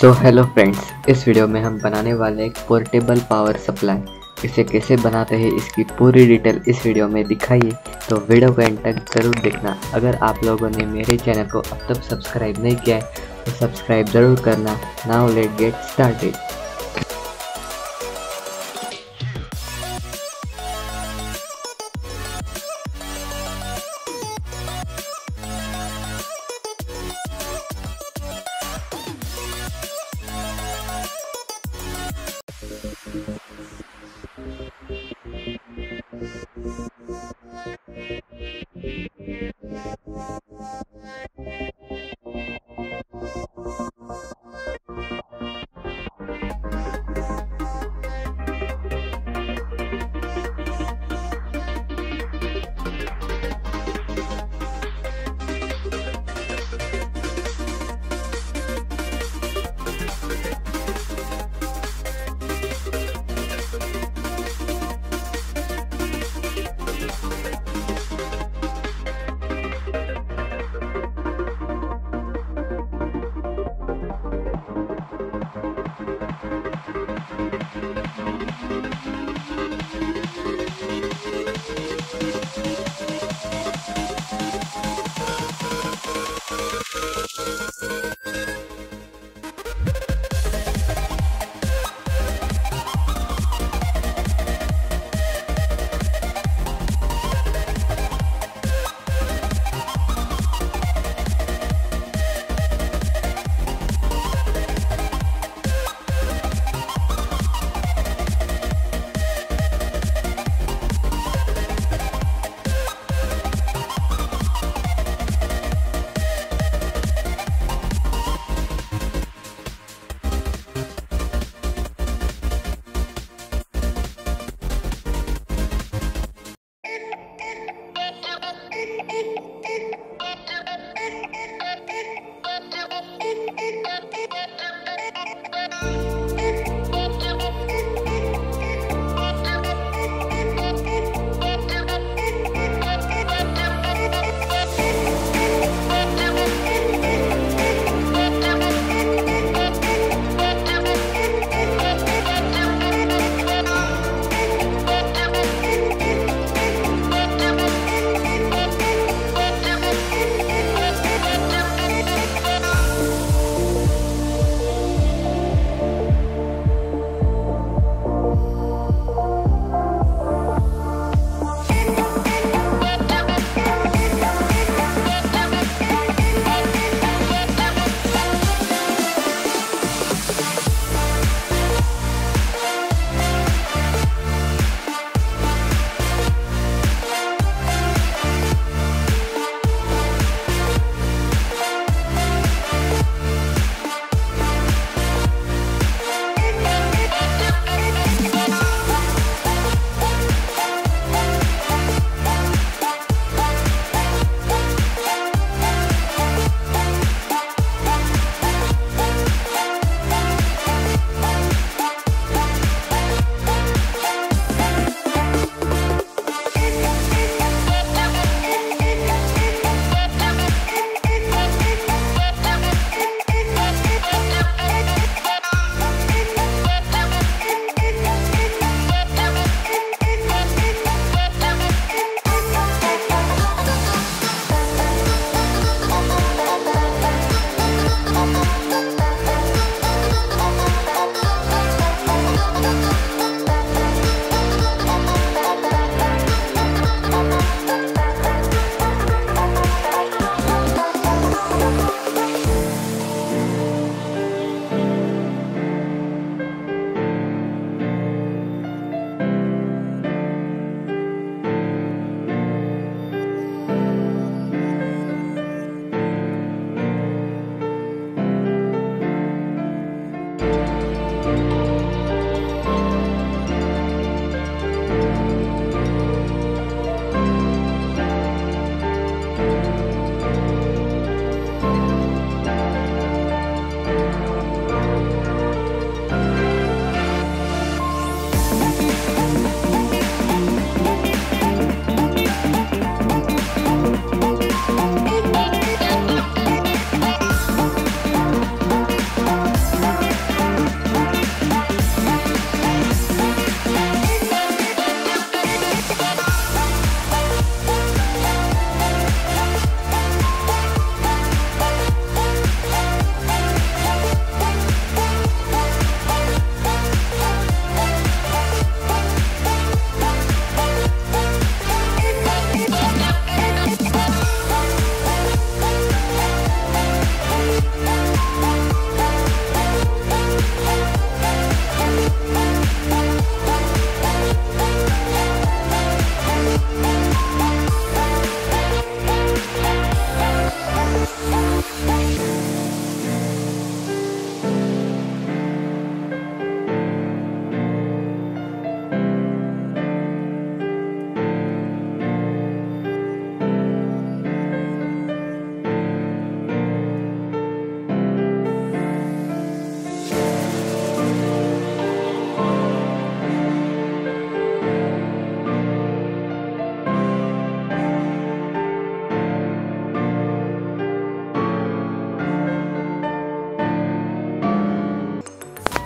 तो hello friends इस video में हम बनाने वाले एक पोर्टेबल पावर सप्लाई इसे कैसे बनाते हैं, इसकी पूरी डिटेल इस वीडियो में दिखाइए. तो वीडियो को एंड तक ज़रूर देखना. अगर आप लोगों ने मेरे चैनल को अब तक सब्सक्राइब नहीं किया है तो सब्सक्राइब ज़रूर करना. Now let get started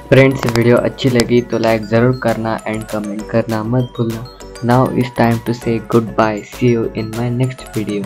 Friends video अच्छी लगी तो लाइक ज़रूर करना एंड कमेंट करना मत भूलना. Now is time to say good bye see you in my next video